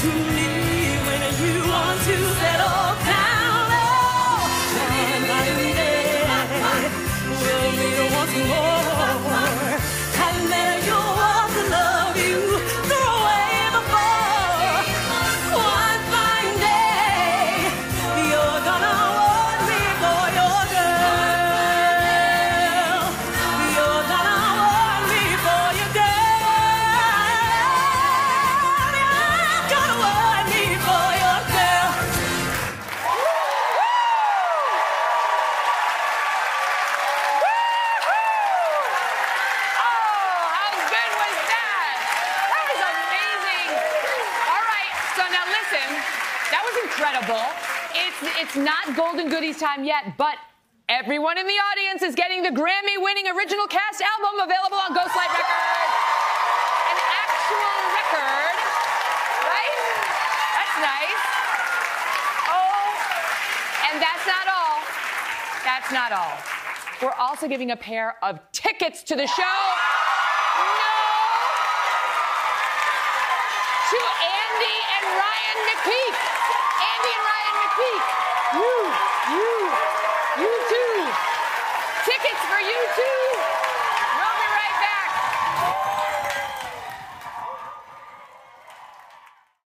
to me. Incredible. It's it's not golden goodies time yet, but everyone in the audience is getting the Grammy-winning original cast album available on Ghostlight Records. An actual record, right? That's nice. Oh, and that's not all. That's not all. We're also giving a pair of tickets to the show. No! To Andy and Ryan McPeak. Andy